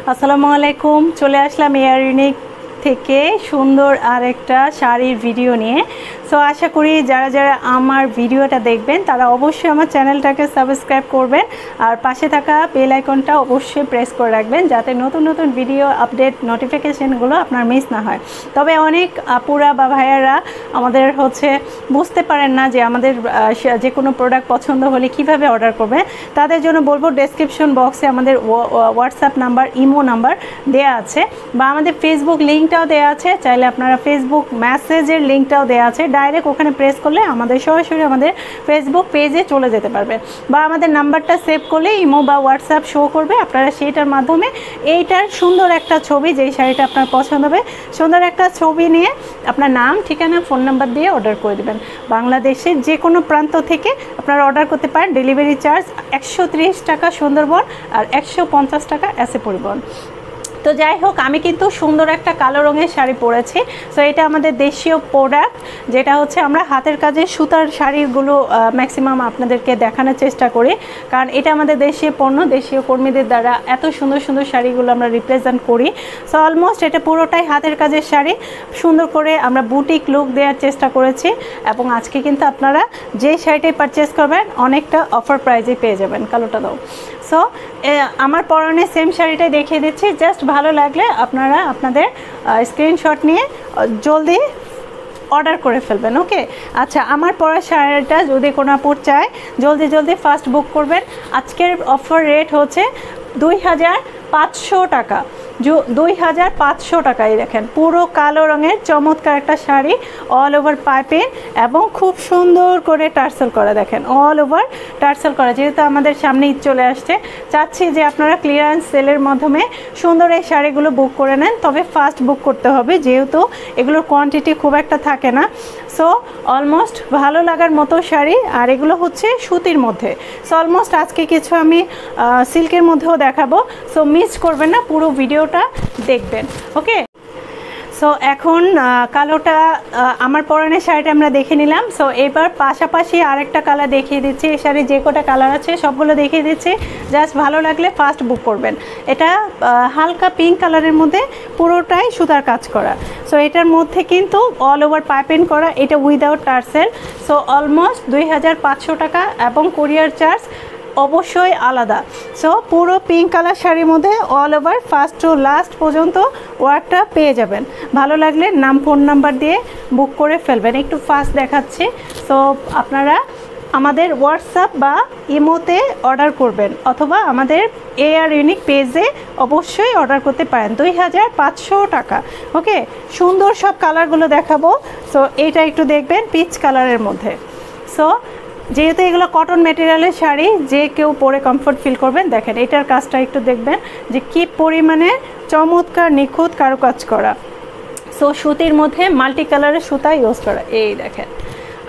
আসসালামু আলাইকুম চলে আসলাম এয়ার ইউনিক থেকে সুন্দর আর একটা শাড়ির ভিডিও নিয়ে। সো আশা করি যারা যারা আমার ভিডিওটা দেখবেন, তারা অবশ্যই আমার চ্যানেলটাকে সাবস্ক্রাইব করবেন। আর পাশে থাকা বেল আইকনটা অবশ্যই প্রেস করে রাখবেন, যাতে নতুন নতুন ভিডিও আপডেট নোটিফিকেশানগুলো আপনার মিস না হয়। তবে অনেক আপুরা বা ভাইয়ারা আমাদের হচ্ছে বুঝতে পারেন না যে আমাদের যে কোনো প্রোডাক্ট পছন্দ হলে কীভাবে অর্ডার করবে। তাদের জন্য বলব ডেসক্রিপশন বক্সে আমাদের হোয়াটসঅ্যাপ নাম্বার ইমো নাম্বার দেয়া আছে। বা আমাদের ফেসবুক লিঙ্কটাও দেওয়া আছে, চাইলে আপনারা ফেসবুক মেসেজের লিঙ্কটাও দেওয়া আছে। ডাইরেক্ট ওখানে প্রেস করলে আমাদের, সরাসরি আমাদের ফেসবুক পেজে চলে যেতে পারবে। বা আমাদের নাম্বারটা সেভ করলে ইমো বা হোয়াটসঅ্যাপ শো করবে। আপনারা সেইটার মাধ্যমে এইটার সুন্দর একটা ছবি, যেই শাড়িটা আপনার পছন্দ হবে, সুন্দর একটা ছবি নিয়ে আপনার নাম, ঠিকানা ফোন নাম্বার দিয়ে অর্ডার করে দেবেন। বাংলাদেশের যে কোনো প্রান্ত থেকে আপনারা অর্ডার করতে পারেন। ডেলিভারি চার্জ একশো ত্রিশ টাকা সুন্দরবন আর একশো পঞ্চাশ টাকা অ্যাসে পরিবহন। তো যাই হোক, আমি কিন্তু সুন্দর একটা কালো রঙের শাড়ি পরেছি। সো এটা আমাদের দেশীয় প্রোডাক্ট যেটা হচ্ছে আমরা হাতের কাজে সুতার শাড়িগুলো ম্যাক্সিমাম আপনাদেরকে দেখানোর চেষ্টা করি। কারণ এটা আমাদের দেশীয় পণ্য, দেশীয় কর্মীদের দ্বারা এত সুন্দর সুন্দর শাড়িগুলো আমরা রিপ্রেজেন্ট করি। সো অলমোস্ট এটা পুরোটাই হাতের কাজের শাড়ি। সুন্দর করে আমরা বুটিক লুক দেওয়ার চেষ্টা করেছি এবং আজকে কিন্তু আপনারা যে শাড়িটাই পারচেস করবেন, অনেকটা অফার প্রাইজে পেয়ে যাবেন। কালোটা দাও। সো আমার পরনে সেম শাড়িটাই দেখিয়ে দিচ্ছি। জাস্ট ভালো লাগলে আপনারা আপনাদের স্ক্রিনশট নিয়ে জলদি অর্ডার করে ফেলবেন ওকে আচ্ছা আমার পরা শাড়িটা যদি কোনো চায়, জলদি জলদি ফার্স্ট বুক করবেন। আজকের অফার রেট হচ্ছে দুই হাজার পাঁচশো টাকা। দুই হাজার পাঁচশো টাকায় দেখেন। পুরো কালো রঙের চমৎকার একটা শাড়ি অল ওভার পাইপিং এবং খুব সুন্দর করে টার্সেল করা দেখেন। অল ওভার টার্সেল করা। যেহেতু আমাদের সামনে ঈদ চলে আসছে, চাচ্ছি যে আপনারা ক্লিয়ারেন্স সেলের মাধ্যমে সুন্দর এই শাড়িগুলো বুক করে নেন। তবে ফার্স্ট বুক করতে হবে, যেহেতু এগুলোর কোয়ান্টিটি খুব একটা থাকে না। সো অলমোস্ট ভালো লাগার মতো শাড়ি, আর এগুলো হচ্ছে সুতির মধ্যে। সো অলমোস্ট আজকে কিছু আমি সিল্কের মধ্যেও দেখাবো। সো মিস করবেন না, পুরো ভিডিওটা দেখবেন, ওকে? সো এখন কালোটা আমার পরনের শাড়িটা আমরা দেখে নিলাম। সো এবার পাশাপাশি আরেকটা কালার দেখিয়ে দিচ্ছি। এই শাড়ি যে কটা কালার আছে, সবগুলো দেখিয়ে দিচ্ছি। জাস্ট ভালো লাগলে ফার্স্ট বুক করবেন। এটা হালকা পিঙ্ক কালারের মধ্যে পুরোটাই সুতার কাজ করা। সো এটার মধ্যে কিন্তু অল ওভার পাইপেন করা, এটা উইদাউট টার্সেল সো অলমোস্ট দুই হাজার পাঁচশো টাকা এবং কোরিয়ার চার্জ অবশ্যই আলাদা। সো পুরো পিঙ্ক কালার শাড়ির মধ্যে all over first to last পর্যন্ত ওয়ার্কটা পেয়ে যাবেন। ভালো লাগলে নাম ফোন নাম্বার দিয়ে বুক করে ফেলবেন। একটু ফাস্ট দেখাচ্ছি। সো আপনারা আমাদের হোয়াটসঅ্যাপ বা ইমোতে অর্ডার করবেন অথবা আমাদের এআর ইউনিক পেজে অবশ্যই অর্ডার করতে পারেন। দুই হাজার পাঁচশো টাকা। ওকে সুন্দর সব কালারগুলো দেখাবো। সো এইটা একটু দেখবেন পিচ কালারের মধ্যে। সো যেহেতু এগুলো কটন মেটেরিয়ালের শাড়ি, যে কেউ পরে কমফোর্ট ফিল করবেন, দেখেন এটার কাজটা একটু দেখবেন যে কি পরিমাণে চমৎকার, নিখুঁত কারুকাজ করা। সো সুতির মধ্যে মাল্টি কালারের সুতা ইউজ করা। এই দেখেন,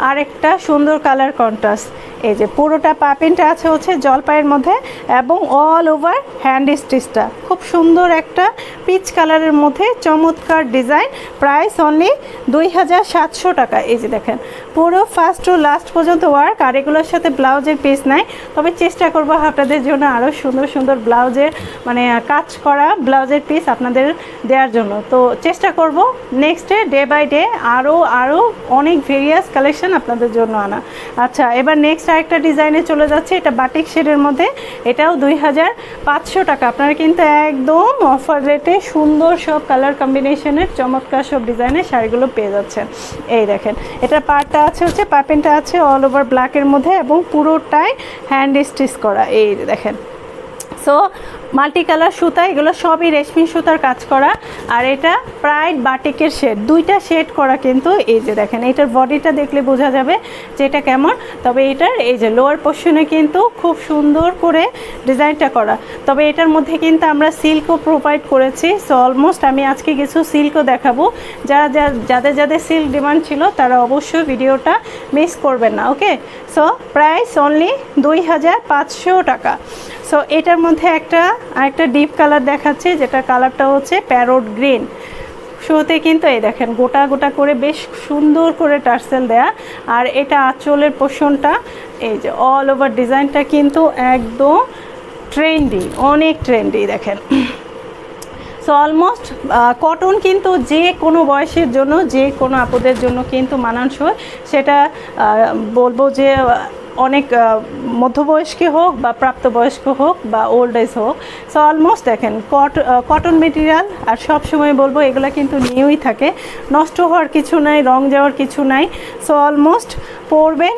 আরেকটা সুন্দর কালার কন্ট্রাস্ট এই যে পুরোটা পাপিনটা আছে হচ্ছে জলপাইয়ের মধ্যে এবং অল ওভার হ্যান্ড স্টিচটা খুব সুন্দর একটা পিচ কালারের মধ্যে চমৎকার ডিজাইন প্রাইস অনলি দুই হাজার সাতশো টাকা। এই যে দেখেন, পুরো ফার্স্ট টু লাস্ট পর্যন্ত ওয়ার্ক আর এগুলোর সাথে ব্লাউজের পিস নাই। তবে চেষ্টা করব আপনাদের জন্য আরও সুন্দর সুন্দর ব্লাউজের মানে কাজ করা ব্লাউজের পিস আপনাদের দেওয়ার জন্য। তো চেষ্টা করব নেক্সট ডে বাই ডে আরও আরও অনেক ভেরিয়াস কালেকশন আপনাদের জন্য আনা। আচ্ছা এবার নেক্সট আরেকটা ডিজাইনে চলে যাচ্ছে, এটা বাটিক শেডের মধ্যে। এটাও দুই হাজার পাঁচশো টাকা। আপনারা কিন্তু একদম অফার রেটে সুন্দর সব কালার কম্বিনেশনের চমৎকার সব ডিজাইনের শাড়িগুলো পেয়ে যাচ্ছেন। এই দেখেন, এটা পার্টটা আছে হচ্ছে পাপেনটা আছে অল ওভার ব্ল্যাকের মধ্যে এবং পুরোটাই হ্যান্ড স্টিচ করা। এই দেখেন সো মাল্টি কালার সুতা, এগুলো সবই রেশমি সুতার কাজ করা। আর এটা প্রাইড বাটিকের শেড দুইটা শেড করা কিন্তু এই যে দেখেন, এটার বডিটা দেখলে বোঝা যাবে যে এটা কেমন। তবে এটার এই যে লোয়ার পোর্শনে কিন্তু খুব সুন্দর করে ডিজাইনটা করা। তবে এটার মধ্যে কিন্তু আমরা সিল্কও প্রোভাইড করেছি। সো অলমোস্ট আমি আজকে কিছু সিল্কও দেখাবো। যারা যাদের যাদের সিল্ক ডিমান্ড ছিল, তারা অবশ্যই ভিডিওটা মিস করবেন না ওকে সো প্রাইস অনলি দুই হাজার পাঁচশো টাকা। সো এটার মধ্যে একটা, আরেকটা ডিপ কালার দেখাচ্ছে, যেটা কালারটা হচ্ছে প্যারোট গ্রিন শুরুতে কিন্তু এই দেখেন, গোটা গোটা করে বেশ সুন্দর করে টার্সেল দেয়া। আর এটা আঁচলের পোষণটা, এই যে অল ওভার ডিজাইনটা কিন্তু একদম ট্রেন্ডি অনেক ট্রেন্ডি দেখেন। সো অলমোস্ট কটন কিন্তু যে কোনো বয়সের জন্য, যে কোনো আপদের জন্য কিন্তু মানানসই। সেটা বলব যে অনেক মধ্যবয়স্ক হোক বা প্রাপ্তবয়স্ক হোক বা ওল্ড এজ হোক সো অলমোস্ট দেখেন কট কটন মেটেরিয়াল আর সব সময় বলব এগুলো কিন্তু নিউই থাকে, নষ্ট হওয়ার কিছু নাই, রং যাওয়ার কিছু নাই সো অলমোস্ট পরবেন,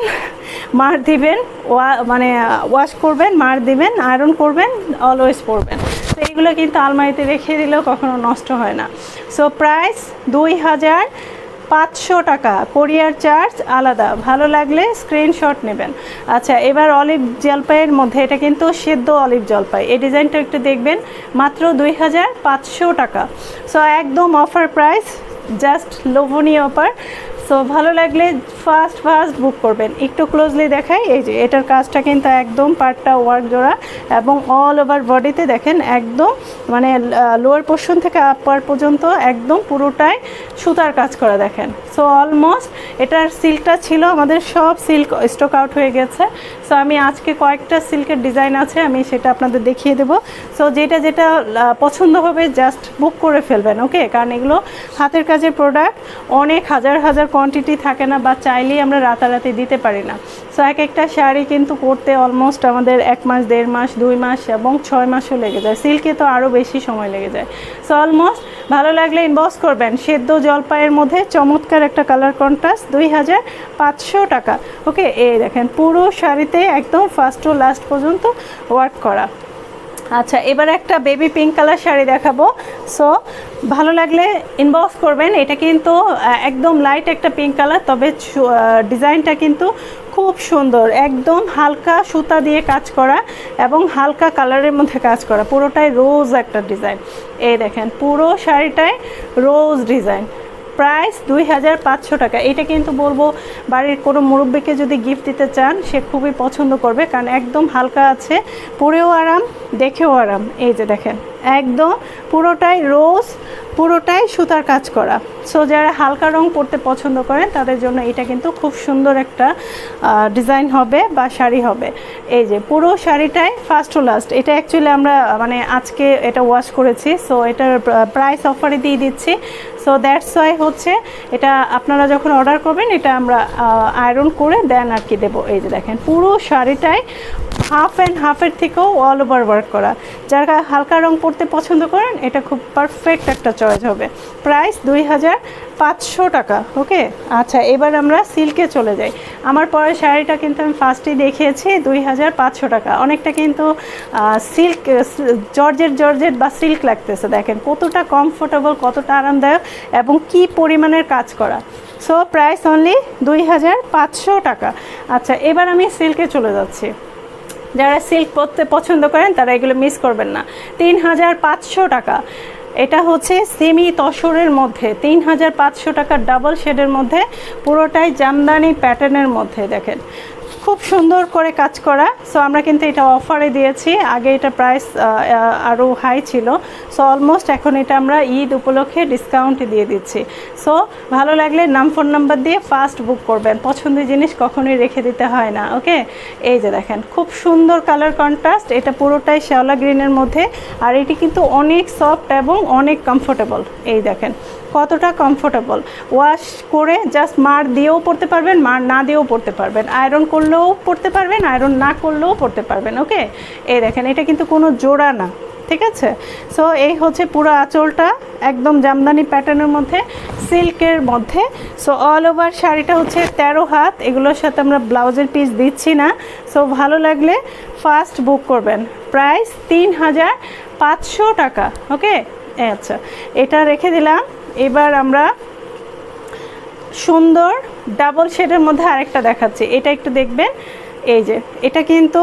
মার দিবেন, ওয়া মানে ওয়াশ করবেন, মার দিবেন আয়রন করবেন অলওয়েজ পরবেন। তো এইগুলো কিন্তু আলমারিতে রেখে দিলেও কখনো নষ্ট হয় না। সো প্রাইস দুই হাজার পাঁচশো টাকা। কোরিয়ার চার্জ আলাদা। ভালো লাগলে স্ক্রিনশট নেবেন। আচ্ছা এবার অলিভ জলপাইয়ের মধ্যে, এটা কিন্তু সেদ্ধ অলিভ জলপাই। এই ডিজাইনটা একটু দেখবেন, মাত্র দুই হাজার পাঁচশো টাকা। সো একদম অফার প্রাইস জাস্ট লোভনীয় অফার সো ভালো লাগলে ফার্স্ট ফার্স্ট বুক করবেন। একটু ক্লোজলি দেখাই, এই যে এটার কাজটা কিন্তু একদম পার্টটা ওয়ার্ক জোড়া এবং অল ওভার বডিতে দেখেন একদম মানে লোয়ার পোর্শন থেকে আপার পর্যন্ত একদম পুরোটাই সুতার কাজ করা দেখেন। সো অলমোস্ট এটার সিল্কটা ছিল আমাদের সব সিল্ক স্টক আউট হয়ে গেছে। সো আমি আজকে কয়েকটা সিল্কের ডিজাইন আছে, আমি সেটা আপনাদের দেখিয়ে দেবো। সো যেটা যেটা পছন্দ হবে জাস্ট বুক করে ফেলবেন ওকে কারণ এগুলো হাতের কাজের প্রোডাক্ট অনেক হাজার হাজার কোয়ান্টিটি থাকে না, বা চাইলেই আমরা রাতারাতি দিতে পারি না। সো এক একটা শাড়ি কিন্তু করতে অলমোস্ট আমাদের এক মাস, দেড় মাস, দুই মাস এবং ছয় মাসও লেগে যায়। সিল্কে তো আরও বেশি সময় লেগে যায়। সো অলমোস্ট ভালো লাগলে ইনবক্স করবেন। সেদ্ধ জলপাইয়ের মধ্যে চমৎকার একটা কালার কন্ট্রাস্ট দুই হাজার পাঁচশো টাকা। ওকে এই দেখেন, পুরো শাড়িতে একদম ফার্স্ট টু লাস্ট পর্যন্ত ওয়ার্ক করা। আচ্ছা এবার একটা বেবি পিঙ্ক কালার শাড়ি দেখাবো। সো ভালো লাগলে ইনবক্স করবেন। এটা কিন্তু একদম লাইট একটা পিঙ্ক কালার তবে ডিজাইনটা কিন্তু খুব সুন্দর। একদম হালকা সুতা দিয়ে কাজ করা এবং হালকা কালারের মধ্যে কাজ করা। পুরোটাই রোজ একটা ডিজাইন এই দেখেন, পুরো শাড়িটায় রোজ ডিজাইন প্রাইস দুই হাজার পাঁচশো টাকা। এটা কিন্তু বলব বাড়ির কোনো মুরব্বীকে যদি গিফট দিতে চান, সে খুবই পছন্দ করবে, কারণ একদম হালকা আছে, পরেও আরাম, দেখেও আরাম। এই যে দেখেন, একদম পুরোটাই রোজ পুরোটাই সুতার কাজ করা। সো যারা হালকা রং পরতে পছন্দ করেন, তাদের জন্য এটা কিন্তু খুব সুন্দর একটা ডিজাইন হবে বা শাড়ি হবে। এই যে, পুরো শাড়িটাই ফার্স্ট টু লাস্ট এটা অ্যাকচুয়ালি আমরা মানে আজকে এটা ওয়াশ করেছি। সো এটার প্রাইস অফারে দিয়ে দিচ্ছি। সো দ্যাটস ওয়াই হচ্ছে, এটা আপনারা যখন অর্ডার করবেন, এটা আমরা আয়রন করে দেন আর কি দেবো। এই যে দেখেন, পুরো শাড়িটাই হাফ অ্যান্ড হাফের থেকেও অল ওভার ওয়ার্ক করা। যারা হালকা রং পরতে পছন্দ করেন, এটা খুব পারফেক্ট একটা চয়েস হবে। প্রাইস দুই হাজার পাঁচশো টাকা ওকে আচ্ছা এবার আমরা সিল্কে চলে যাই। আমার পরে শাড়িটা কিন্তু আমি ফার্স্টেই দেখিয়েছি, দুই হাজার পাঁচশো টাকা। অনেকটা কিন্তু সিল্ক জর্জের জর্জের বা সিল্ক লাগতেছে। দেখেন, কতটা কমফোর্টেবল কতটা আরামদায়ক এবং কি পরিমাণের কাজ করা। সো প্রাইস অনলি দুই হাজার পাঁচশো টাকা। আচ্ছা এবার আমি সিল্কে চলে যাচ্ছি। যারা সিল্ক পরতে পছন্দ করেন, তারা এগুলো মিস করবেন না। তিন হাজার পাঁচশো টাকা। এটা হচ্ছে সেমি তসরের মধ্যে। তিন হাজার পাঁচশো টাকার ডাবল শেডের মধ্যে। পুরোটাই জামদানি প্যাটার্নের মধ্যে, দেখেন। খুব সুন্দর করে কাজ করা। সো আমরা কিন্তু এটা অফারে দিয়েছি। আগে এটা প্রাইস আরও হাই ছিল। সো অলমোস্ট এখন এটা আমরা ঈদ উপলক্ষে ডিসকাউন্ট দিয়ে দিচ্ছি। সো ভালো লাগলে নাম ফোন নাম্বার দিয়ে ফার্স্ট বুক করবেন। পছন্দের জিনিস কখনোই রেখে দিতে হয় না ওকে এই যে দেখেন, খুব সুন্দর কালার কন্ট্রাস্ট এটা পুরোটাই শ্যাওলা গ্রিনের মধ্যে। আর এটি কিন্তু অনেক সফট এবং অনেক কমফোর্টেবল এই দেখেন কতটা কমফোর্টেবল ওয়াশ করে জাস্ট মার দিয়েও পড়তে পারবেন, মার না দিয়েও পড়তে পারবেন। আয়রন করলেও পড়তে পারবেন আয়রন না করলেও পড়তে পারবেন ওকে এই দেখেন, এটা কিন্তু কোনো জোড়া না, ঠিক আছে? সো এই হচ্ছে পুরো আঁচলটা, একদম জামদানি প্যাটার্নের মধ্যে, সিল্কের মধ্যে। সো অল ওভার শাড়িটা হচ্ছে তেরো হাত, এগুলোর সাথে আমরা ব্লাউজের পিস দিচ্ছি না। সো ভালো লাগলে ফার্স্ট বুক করবেন। প্রাইস তিন হাজার পাঁচশো টাকা ওকে আচ্ছা এটা রেখে দিলাম। এবার আমরা সুন্দর ডাবল শেডের মধ্যে আরেকটা দেখাচ্ছি। এটা একটু দেখবেন। এই যে, এটা কিন্তু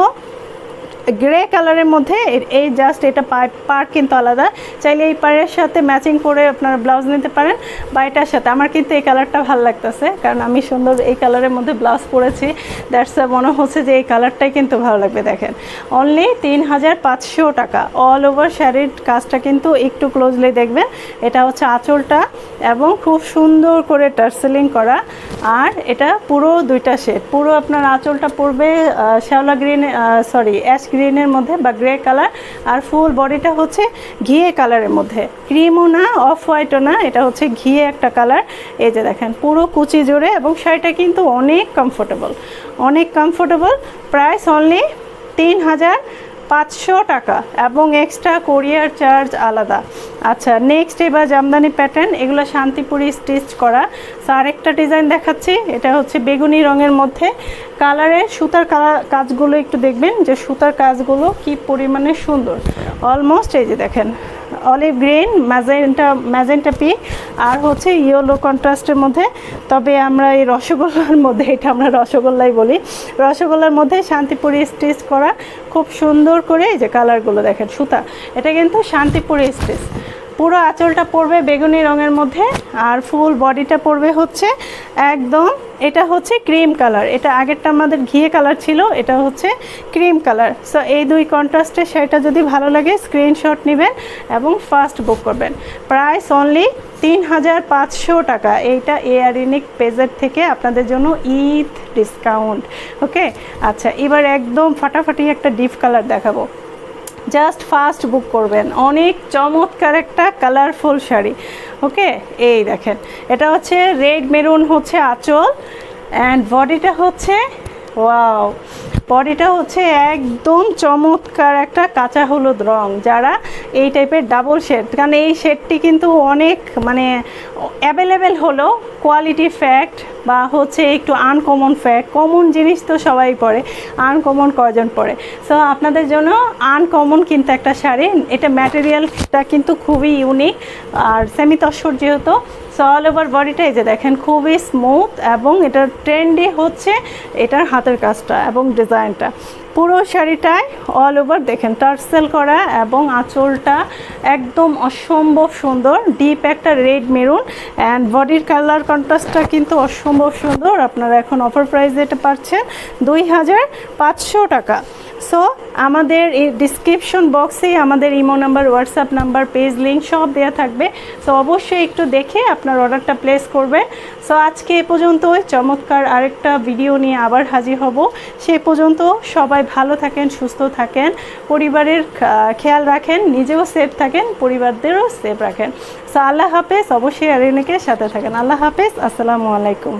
গ্রে কালারের মধ্যে এই জাস্ট এটা পার কিন্তু আলাদা। চাইলে এই পাড়ের সাথে ম্যাচিং করে আপনারা ব্লাউজ নিতে পারেন, বা এটার সাথে। আমার কিন্তু এই কালারটা ভালো লাগতেছে, কারণ আমি সুন্দর এই কালারের মধ্যে ব্লাউজ পরেছি। দ্যাটস মনে হচ্ছে যে এই কালারটাই কিন্তু ভালো লাগবে, দেখেন। অনলি তিন হাজার পাঁচশো টাকা। অল ওভার শাড়ির কাজটা কিন্তু একটু ক্লোজলি দেখবেন। এটা হচ্ছে আঁচলটা এবং খুব সুন্দর করে টার্সেলিং করা। আর এটা পুরো দুইটা শেড পুরো আপনার আঁচলটা পড়বে শ্যাওলা গ্রিন সরি অ্যাশ গ্রিনের মধ্যে বা গ্রে কালার আর ফুল বডিটা হচ্ছে ঘিয়ে কালারের মধ্যে। ক্রিমও না অফ হোয়াইটও না, এটা হচ্ছে ঘিয়ে একটা কালার এই যে দেখেন, পুরো কুচি জোরে এবং শাড়িটা কিন্তু অনেক কমফোর্টেবল অনেক কমফোর্টেবল প্রাইস অনলি তিন হাজার পাঁচশো টাকা এবং এক্সট্রা কোরিয়ার চার্জ আলাদা। আচ্ছা নেক্সট এবার জামদানি প্যাটার্ন এগুলো শান্তিপুরি স্টিচ করা। সো আরেকটা ডিজাইন দেখাচ্ছি, এটা হচ্ছে বেগুনি রঙের মধ্যে। কালারে সুতার কাজগুলো একটু দেখবেন, যে সুতার কাজগুলো কি পরিমাণে সুন্দর। অলমোস্ট এই যে দেখেন অলিভ গ্রিন, ম্যাজেন্টা ম্যাজেন্টা পি আর হচ্ছে ইয়েলো কন্ট্রাস্টের মধ্যে। তবে আমরা এই রসগোল্লার মধ্যে, এটা আমরা রসগোল্লাই বলি। রসগোল্লার মধ্যে শান্তিপুরি স্টিচ করা খুব সুন্দর করে, এই যে কালারগুলো দেখেন, সুতা, এটা কিন্তু শান্তিপুরি স্টিচ। পুরো আঁচলটা পড়বে বেগুনি রঙের মধ্যে আর ফুল বডিটা পড়বে হচ্ছে একদম, এটা হচ্ছে ক্রিম কালার। এটা আগেরটা আমাদের ঘিয়ে কালার ছিল, এটা হচ্ছে ক্রিম কালার। সো এই দুই কন্ট্রাস্টে সেটা যদি ভালো লাগে স্ক্রিনশট নেবেন এবং ফার্স্ট বুক করবেন। প্রাইস অনলি তিন হাজার পাঁচশো টাকা। এইটা এয়ারিনিক পেজের থেকে আপনাদের জন্য ঈদ ডিসকাউন্ট ওকে আচ্ছা এবার একদম ফাটাফাটি একটা ডিপ কালার দেখাবো। জাস্ট ফার্স্ট বুক করবেন। অনেক চমৎকার একটা কালারফুল শাড়ি। ওকে এই দেখেন। এটা হচ্ছে রেড মেরুন হচ্ছে আঁচল অ্যান্ড বডিটা হচ্ছে ওয়াও বডিটা হচ্ছে একদম চমৎকার একটা কাঁচা হলুদ রং, যারা এই টাইপের ডাবল শেড কারণ এই শেডটি কিন্তু অনেক মানে অ্যাভেলেবেল হলো কোয়ালিটি ফ্যাক্ট বা হচ্ছে একটু আনকমন ফ্যাক্ট কমন জিনিস তো সবাই পরে আনকমন কজন পরে। সো আপনাদের জন্য আনকমন কিন্তু একটা শাড়ি। এটা ম্যাটেরিয়ালটা কিন্তু খুবই ইউনিক আর সেমি তস্বর যেহেতু অল ওভার বডিটা এই যে দেখেন, খুবই স্মুথ এবং এটার ট্রেন্ডি হচ্ছে এটার হাতের কাজটা এবং ডিজাইনটা পুরো শাড়িটায় অল ওভার দেখেন, টার্সেল করা এবং আঁচলটা একদম অসম্ভব সুন্দর। ডিপ একটা রেড মেরুন অ্যান্ড বডির কালার কন্ট্রাস্টটা কিন্তু অসম্ভব সুন্দর। আপনারা এখন অফার প্রাইস যেটা পাচ্ছেন, দুই হাজার পাঁচশো টাকা। সো আমাদের এই ডিসক্রিপশন বক্সেই আমাদের imo number WhatsApp number page link সব দেওয়া থাকবে। সো অবশ্যই একটু দেখে আপনার অর্ডারটা প্লেস করবেন। সো আজকে এ পর্যন্তই। চমৎকার আরেকটা ভিডিও নিয়ে আবার হাজির হব। সে পর্যন্ত সবাই ভালো থাকেন, সুস্থ থাকেন। পরিবারের খেয়াল রাখেন, নিজেও সেফ থাকেন, পরিবারদেরও সেফ রাখেন। সো আল্লাহ হাফেজ। অবশ্যই আরেনেকে সাথে থাকেন। আল্লাহ হাফেজ। আসসালামু আলাইকুম।